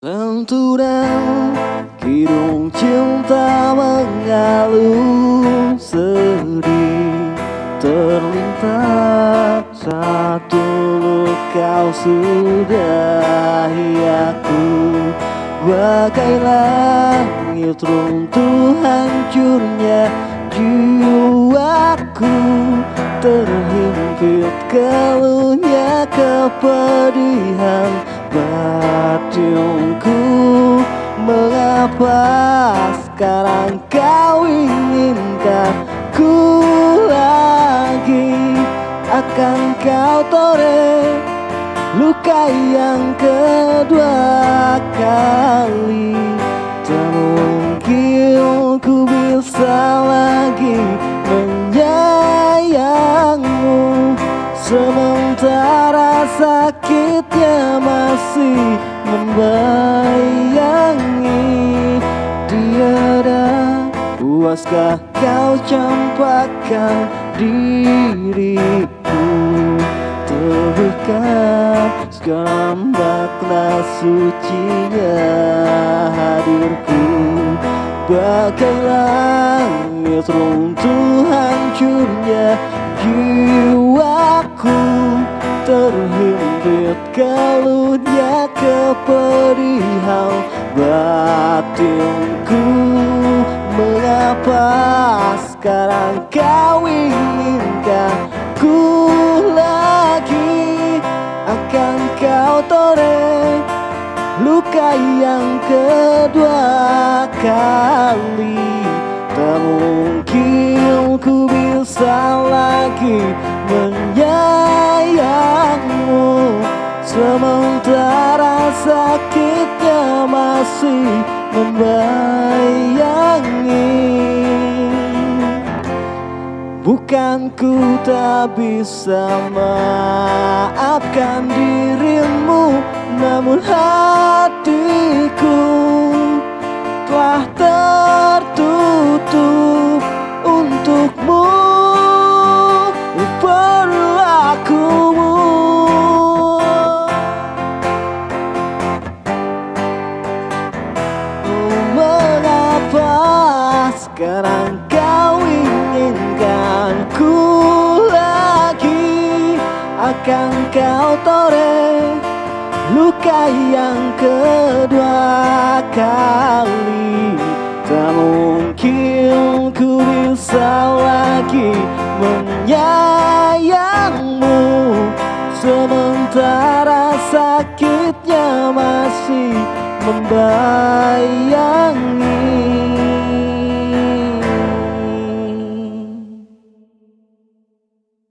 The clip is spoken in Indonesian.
Sentuhan kidung cinta mengalun sedih. Terlintas satu kau sudahi aku. Bagai langit runtuh hancurnya jiwaku. Terhimpit keluhnya kepedihan Mengapa sekarang kau inginkan ku lagi. Akan kau toreh luka yang kedua kali. Tak mungkin ku bisa lagi menyayangmu. Sementara sakitnya masih puaskah kau campakkan diriku? Terbuka segala makna sucinya hadirku. Bagai langit runtuh hancurnya sekarang kau inginkan ku lagi. Akan kau toreh luka yang kedua kali. Tak mungkin ku bisa lagi menyayangmu. Sementara sakitnya masih membayangi Bukan ku tak bisa maafkan dirimu Namun hatiku telah tertutup untukmu. Perilakumu Mengapa sekarang kau inginkan ku lagi Akan kau toreh luka yang kedua kali. Tak mungkin ku bisa lagi menyayangmu. Sementara sakitnya masih membayangi